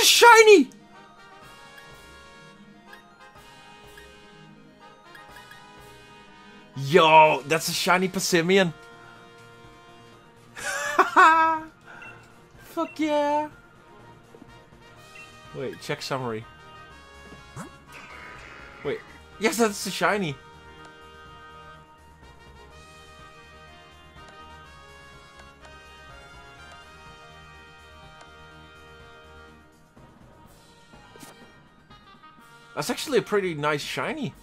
shiny! Yo, that's a shiny Passimian. Fuck yeah. Wait, check summary. Wait, yes, that's a shiny. That's actually a pretty nice shiny.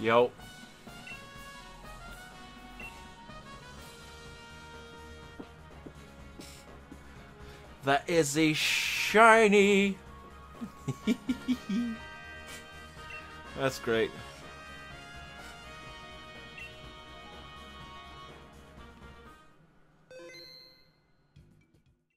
Yo. That is a shiny. That's great.